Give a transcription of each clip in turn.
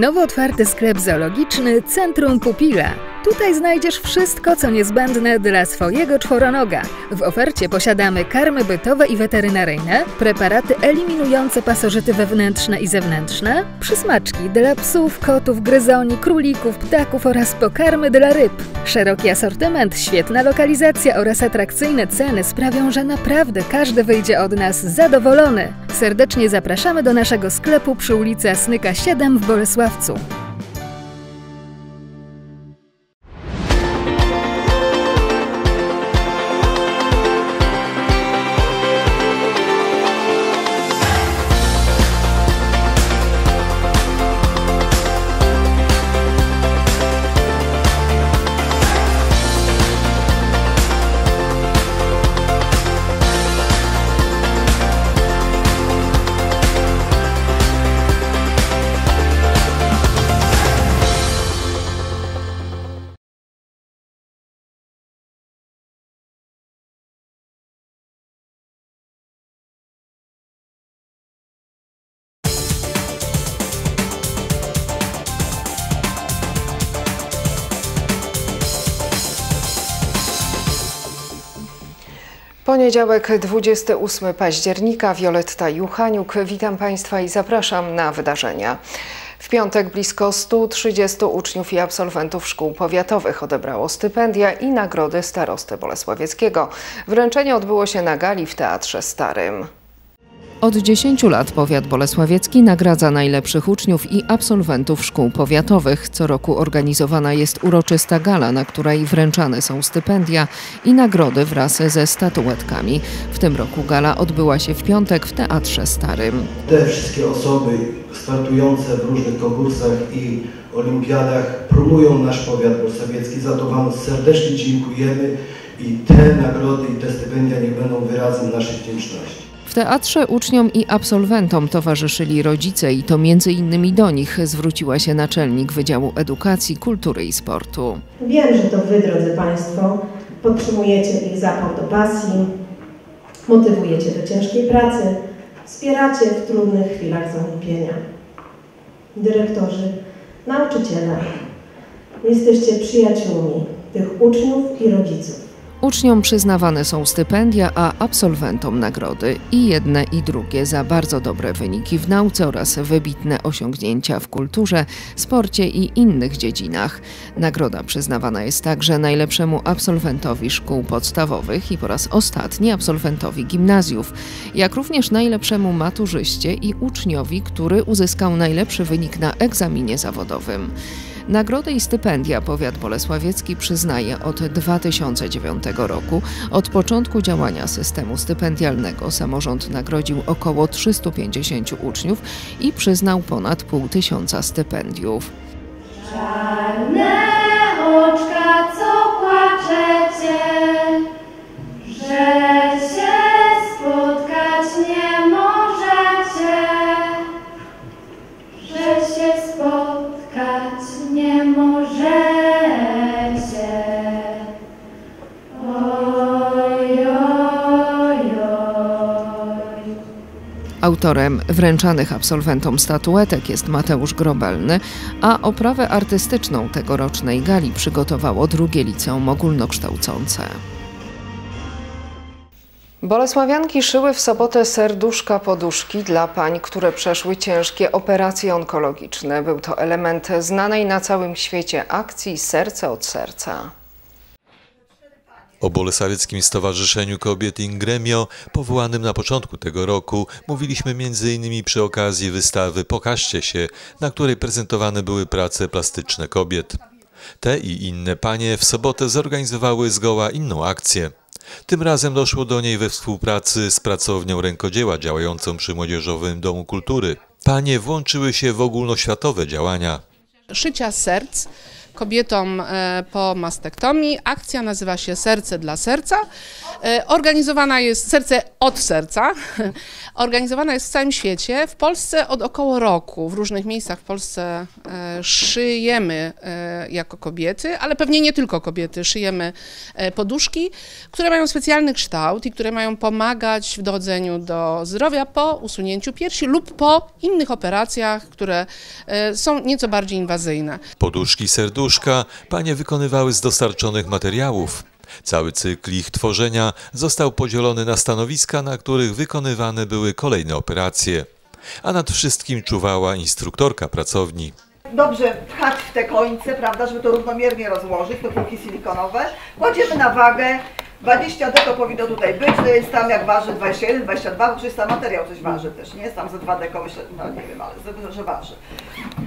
Nowo otwarty sklep zoologiczny Centrum Pupila. Tutaj znajdziesz wszystko, co niezbędne dla swojego czworonoga. W ofercie posiadamy karmy bytowe i weterynaryjne, preparaty eliminujące pasożyty wewnętrzne i zewnętrzne, przysmaczki dla psów, kotów, gryzoni, królików, ptaków oraz pokarmy dla ryb. Szeroki asortyment, świetna lokalizacja oraz atrakcyjne ceny sprawią, że naprawdę każdy wyjdzie od nas zadowolony. Serdecznie zapraszamy do naszego sklepu przy ulicy Asnyka 7 w Bolesławcu. Poniedziałek 28 października, Wioletta Juchaniuk. Witam Państwa i zapraszam na wydarzenia. W piątek blisko 130 uczniów i absolwentów szkół powiatowych odebrało stypendia i nagrody starosty Bolesławieckiego. Wręczenie odbyło się na gali w Teatrze Starym. Od 10 lat powiat bolesławiecki nagradza najlepszych uczniów i absolwentów szkół powiatowych. Co roku organizowana jest uroczysta gala, na której wręczane są stypendia i nagrody wraz ze statuetkami. W tym roku gala odbyła się w piątek w Teatrze Starym. Te wszystkie osoby startujące w różnych konkursach i olimpiadach promują nasz powiat bolesławiecki. Za to Wam serdecznie dziękujemy i te nagrody i te stypendia niech będą wyrazem naszej wdzięczności. W teatrze uczniom i absolwentom towarzyszyli rodzice i to między innymi do nich zwróciła się naczelnik Wydziału Edukacji, Kultury i Sportu. Wiem, że to Wy, drodzy Państwo, podtrzymujecie ich zapał do pasji, motywujecie do ciężkiej pracy, wspieracie w trudnych chwilach zamówienia. Dyrektorzy, nauczyciele, jesteście przyjaciółmi tych uczniów i rodziców. Uczniom przyznawane są stypendia, a absolwentom nagrody i jedne i drugie za bardzo dobre wyniki w nauce oraz wybitne osiągnięcia w kulturze, sporcie i innych dziedzinach. Nagroda przyznawana jest także najlepszemu absolwentowi szkół podstawowych i po raz ostatni absolwentowi gimnazjów, jak również najlepszemu maturzyście i uczniowi, który uzyskał najlepszy wynik na egzaminie zawodowym. Nagrody i stypendia powiat bolesławiecki przyznaje od 2009 roku. Od początku działania systemu stypendialnego samorząd nagrodził około 350 uczniów i przyznał ponad pół tysiąca stypendiów. Czarne Autorem wręczanych absolwentom statuetek jest Mateusz Grobelny, a oprawę artystyczną tegorocznej gali przygotowało drugie liceum ogólnokształcące. Bolesławianki szyły w sobotę serduszka poduszki dla pań, które przeszły ciężkie operacje onkologiczne. Był to element znanej na całym świecie akcji Serce od Serca. O Bolesławieckim Stowarzyszeniu Kobiet in Gremio, powołanym na początku tego roku, mówiliśmy m.in. przy okazji wystawy Pokażcie się, na której prezentowane były prace plastyczne kobiet. Te i inne panie w sobotę zorganizowały zgoła inną akcję. Tym razem doszło do niej we współpracy z pracownią rękodzieła działającą przy Młodzieżowym Domu Kultury. Panie włączyły się w ogólnoświatowe działania. szycia serc kobietom e, po mastektomii. Akcja nazywa się Serce dla Serca. E, Organizowana jest Serce od Serca. Organizowana jest w całym świecie. W Polsce od około roku. W różnych miejscach w Polsce e, szyjemy jako kobiety, ale pewnie nie tylko kobiety. Szyjemy poduszki, które mają specjalny kształt i które mają pomagać w dochodzeniu do zdrowia po usunięciu piersi lub po innych operacjach, które są nieco bardziej inwazyjne. Poduszki serduszka panie wykonywały z dostarczonych materiałów. Cały cykl ich tworzenia został podzielony na stanowiska, na których wykonywane były kolejne operacje. A nad wszystkim czuwała instruktorka pracowni. dobrze pchać w te końce, prawda, żeby to równomiernie rozłożyć, te półki silikonowe. Kładziemy na wagę, 20 deko powinno tutaj być, to jest tam jak waży 21, 22, bo przecież tam materiał coś waży też, nie jest tam ze 2 deko, myślę, no nie wiem, ale że, waży.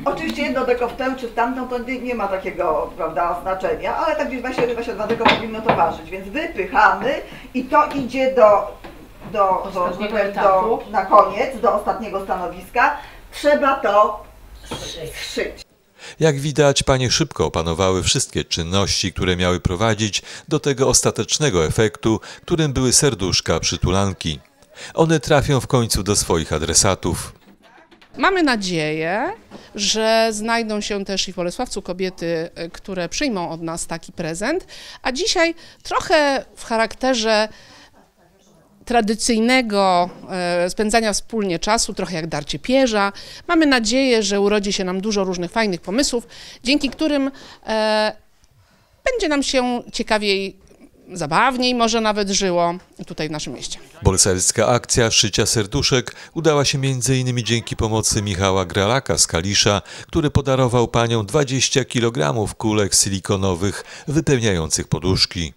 Oczywiście jedno deko w tę czy w tamtą to nie, nie ma takiego, prawda, znaczenia, ale tak gdzieś 21, 22 deko powinno to ważyć, więc wypychamy i to idzie do, do, do, do, etapu. na koniec, do ostatniego stanowiska. Trzeba to szyć. Jak widać, panie szybko opanowały wszystkie czynności, które miały prowadzić do tego ostatecznego efektu, którym były serduszka przytulanki. One trafią w końcu do swoich adresatów. Mamy nadzieję, że znajdą się też i w Bolesławcu kobiety, które przyjmą od nas taki prezent. A dzisiaj trochę w charakterze tradycyjnego e, spędzania wspólnie czasu, trochę jak darcie pierza. Mamy nadzieję, że urodzi się nam dużo różnych fajnych pomysłów, dzięki którym e, będzie nam się ciekawiej, zabawniej może nawet żyło tutaj w naszym mieście. Bolesławicka akcja szycia serduszek udała się m.in. dzięki pomocy Michała Gralaka z Kalisza, który podarował paniom 20 kg kulek silikonowych wypełniających poduszki.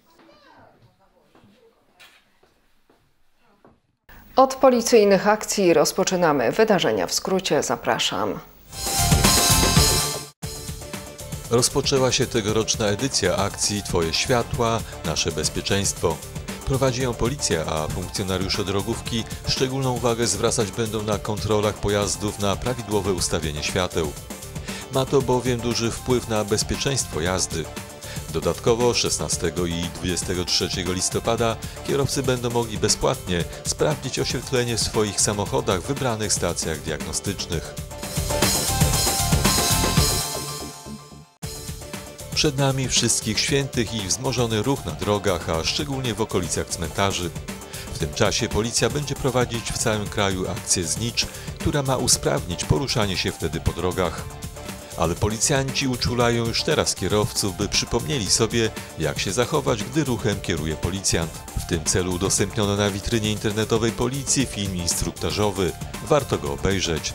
Od policyjnych akcji rozpoczynamy wydarzenia w skrócie. Zapraszam. Rozpoczęła się tegoroczna edycja akcji Twoje światła, nasze bezpieczeństwo. Prowadzi ją policja, a funkcjonariusze drogówki szczególną uwagę zwracać będą na kontrolach pojazdów na prawidłowe ustawienie świateł. Ma to bowiem duży wpływ na bezpieczeństwo jazdy. Dodatkowo 16 i 23 listopada kierowcy będą mogli bezpłatnie sprawdzić oświetlenie w swoich samochodach w wybranych stacjach diagnostycznych. Przed nami wszystkich świętych i wzmożony ruch na drogach, a szczególnie w okolicach cmentarzy. W tym czasie policja będzie prowadzić w całym kraju akcję Znicz, która ma usprawnić poruszanie się wtedy po drogach. Ale policjanci uczulają już teraz kierowców, by przypomnieli sobie, jak się zachować, gdy ruchem kieruje policjant. W tym celu udostępniono na witrynie internetowej policji film instruktażowy. Warto go obejrzeć.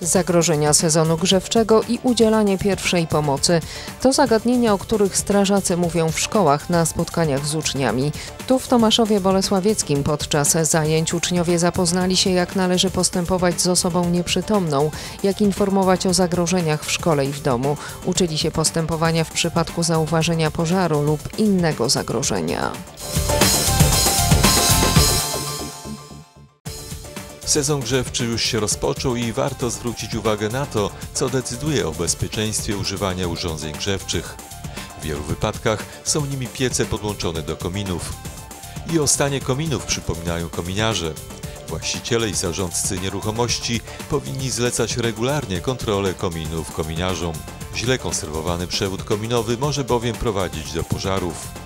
Zagrożenia sezonu grzewczego i udzielanie pierwszej pomocy to zagadnienia, o których strażacy mówią w szkołach na spotkaniach z uczniami. Tu w Tomaszowie Bolesławieckim podczas zajęć uczniowie zapoznali się, jak należy postępować z osobą nieprzytomną, jak informować o zagrożeniach w szkole i w domu. Uczyli się postępowania w przypadku zauważenia pożaru lub innego zagrożenia. Sezon grzewczy już się rozpoczął i warto zwrócić uwagę na to, co decyduje o bezpieczeństwie używania urządzeń grzewczych. W wielu wypadkach są nimi piece podłączone do kominów. I o stanie kominów przypominają kominiarze. Właściciele i zarządcy nieruchomości powinni zlecać regularnie kontrolę kominów kominiarzom. Źle konserwowany przewód kominowy może bowiem prowadzić do pożarów.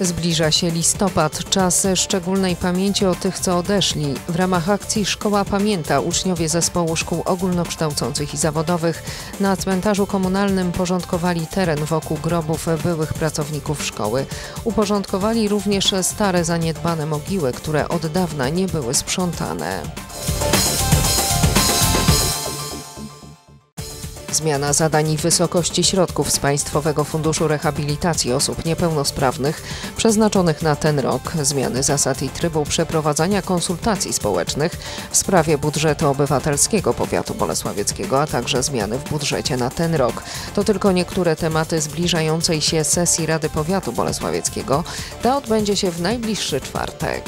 Zbliża się listopad, czas szczególnej pamięci o tych, co odeszli. W ramach akcji Szkoła Pamięta uczniowie zespołu szkół ogólnokształcących i zawodowych na cmentarzu komunalnym porządkowali teren wokół grobów byłych pracowników szkoły. Uporządkowali również stare zaniedbane mogiły, które od dawna nie były sprzątane. Zmiana zadań i wysokości środków z Państwowego Funduszu Rehabilitacji Osób Niepełnosprawnych przeznaczonych na ten rok, zmiany zasad i trybu przeprowadzania konsultacji społecznych w sprawie budżetu obywatelskiego powiatu bolesławieckiego, a także zmiany w budżecie na ten rok. To tylko niektóre tematy zbliżającej się sesji Rady Powiatu Bolesławieckiego. Ta odbędzie się w najbliższy czwartek.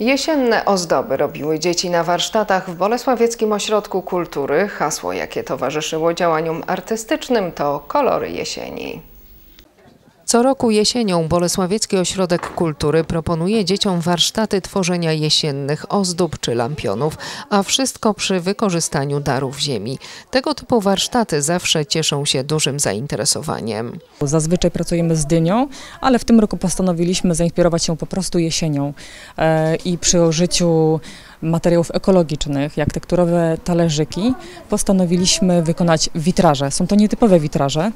Jesienne ozdoby robiły dzieci na warsztatach w Bolesławieckim Ośrodku Kultury. Hasło, jakie towarzyszyło działaniom artystycznym, to kolory jesieni. Co roku jesienią Bolesławiecki Ośrodek Kultury proponuje dzieciom warsztaty tworzenia jesiennych ozdób czy lampionów, a wszystko przy wykorzystaniu darów ziemi. Tego typu warsztaty zawsze cieszą się dużym zainteresowaniem. Zazwyczaj pracujemy z dynią, ale w tym roku postanowiliśmy zainspirować się po prostu jesienią e, i przy użyciu materiałów ekologicznych, jak tekturowe talerzyki, postanowiliśmy wykonać witraże. Są to nietypowe witraże,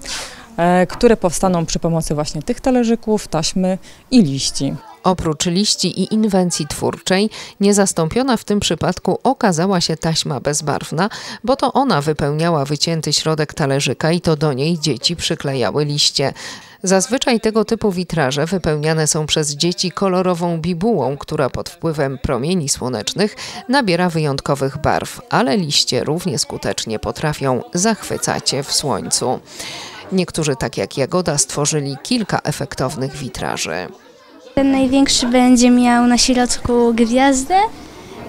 które powstaną przy pomocy właśnie tych talerzyków, taśmy i liści. Oprócz liści i inwencji twórczej, niezastąpiona w tym przypadku okazała się taśma bezbarwna, bo to ona wypełniała wycięty środek talerzyka i to do niej dzieci przyklejały liście. Zazwyczaj tego typu witraże wypełniane są przez dzieci kolorową bibułą, która pod wpływem promieni słonecznych nabiera wyjątkowych barw, ale liście równie skutecznie potrafią zachwycać w słońcu. Niektórzy, tak jak Jagoda, stworzyli kilka efektownych witraży. Ten największy będzie miał na środku gwiazdę,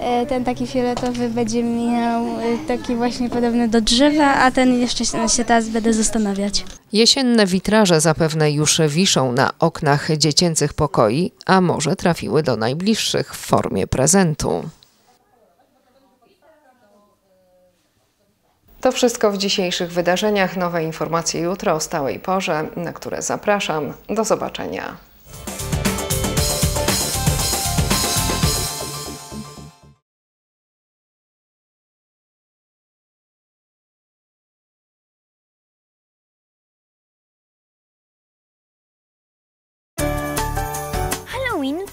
e, ten taki fioletowy będzie miał e, taki właśnie podobny do drzewa, a ten jeszcze się się teraz będę zastanawiać. Jesienne witraże zapewne już wiszą na oknach dziecięcych pokoi, a może trafiły do najbliższych w formie prezentu. To wszystko w dzisiejszych wydarzeniach. Nowe informacje jutro o stałej porze, na które zapraszam. Do zobaczenia.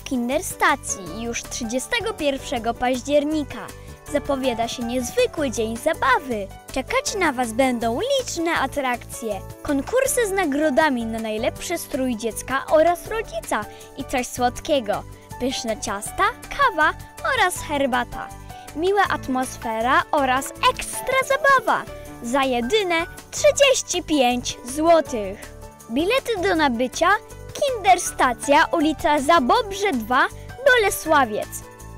Kinderstacji już 31 października. Zapowiada się niezwykły dzień zabawy. Czekać na Was będą liczne atrakcje, konkursy z nagrodami na najlepszy strój dziecka oraz rodzica i coś słodkiego, pyszne ciasta, kawa oraz herbata. Miła atmosfera oraz ekstra zabawa za jedyne 35 zł. Bilety do nabycia Kinderstacja, ulica Zabobrze 2, Bolesławiec.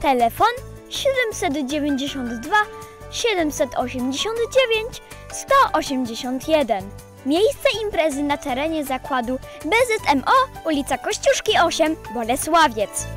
Telefon 792 789 181. Miejsce imprezy na terenie zakładu BZMO, ulica Kościuszki 8, Bolesławiec.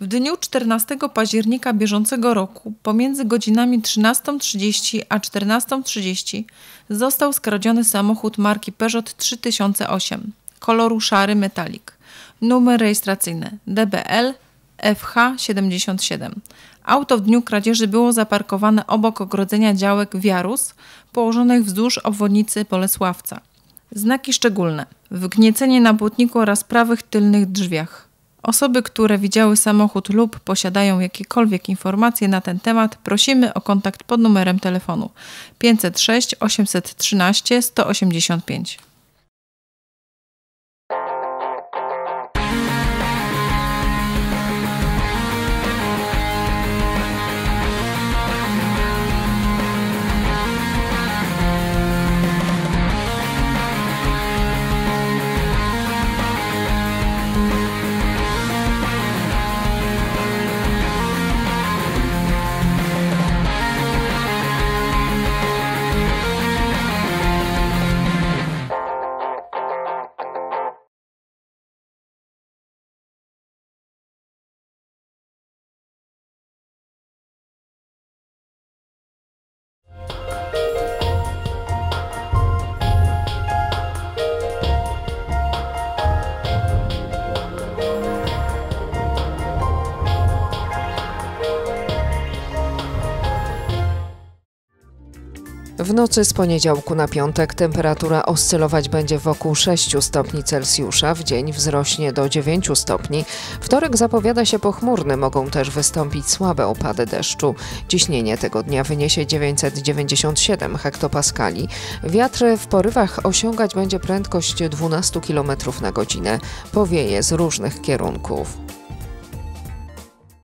W dniu 14 października bieżącego roku pomiędzy godzinami 13.30 a 14.30 został skradziony samochód marki Peugeot 3008 koloru szary metalik. Numer rejestracyjny DBL FH77. Auto w dniu kradzieży było zaparkowane obok ogrodzenia działek Wiarus położonych wzdłuż obwodnicy Bolesławca. Znaki szczególne: wgniecenie na błotniku oraz prawych tylnych drzwiach. Osoby, które widziały samochód lub posiadają jakiekolwiek informacje na ten temat, prosimy o kontakt pod numerem telefonu 506 813 185. W nocy z poniedziałku na piątek temperatura oscylować będzie wokół 6 stopni Celsjusza, w dzień wzrośnie do 9 stopni. Wtorek zapowiada się pochmurny, mogą też wystąpić słabe opady deszczu. Ciśnienie tego dnia wyniesie 997 hektopaskali. Wiatr w porywach osiągać będzie prędkość 12 km na godzinę. Powieje z różnych kierunków.